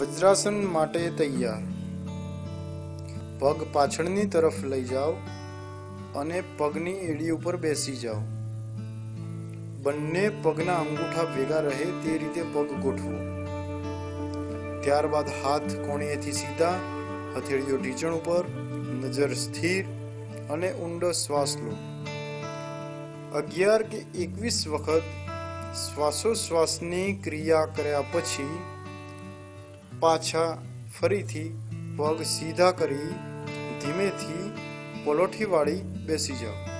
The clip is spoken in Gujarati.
વજ્રાસન માટે તૈયાર. પગ પાછળની તરફ લઈ જાઓ અને પગની એડી ઉપર બેસી જાઓ. બંને પગના અંગૂઠા ભેગા રહે તે રીતે પગ ગોઠવો. ત્યારબાદ હાથ કોણીએથી સીધા, હથેળીઓ ઢીંચણ ઉપર, નજર સ્થિર અને ઊંડો શ્વાસ લો. અગિયાર કે એકવીસ વખત શ્વાસોશ્વાસની ક્રિયા કર્યા પછી પાછા ફરીથી પગ સીધા કરી ધીમેથી પલોઠીવાળી બેસી જાઓ.